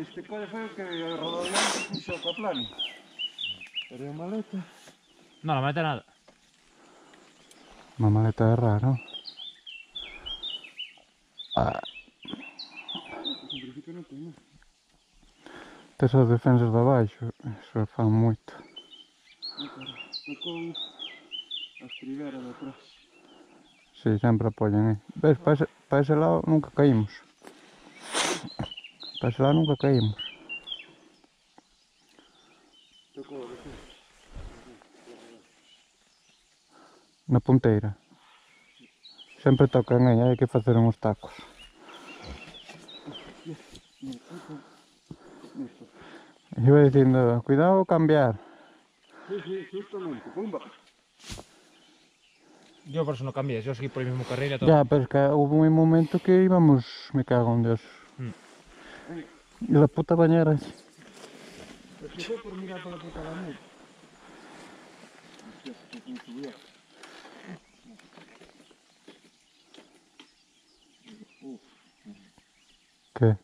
Este coche fue el que rodó puso a Caplani. Pero maleta. No, la maleta nada. Una maleta de raro. Ah. Essas defensas de abaixo, isso faz muito. Tocou as trigueiras de trás. Sim, sempre apoiam aí. Vês, para esse, para esse lado nunca caímos. Para ese lado nunca caímos. Na punteira. Sempre tocan aí, hai que facer uns tacos. Iba dicindo, cuidado cambiar. Sí, sí, justamente, pumba. Yo por eso no cambié, yo seguí por el mismo carril todo. Ya, pero es que hubo un momento que íbamos, me cago en Dios. Mm. Y la puta bañera. Fue por mirar la puta se subió. ¿Qué?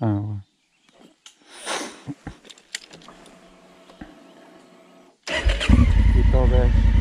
Ah, bueno. Y todo es.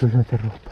Voy? ¿Qué tomando ese cerro?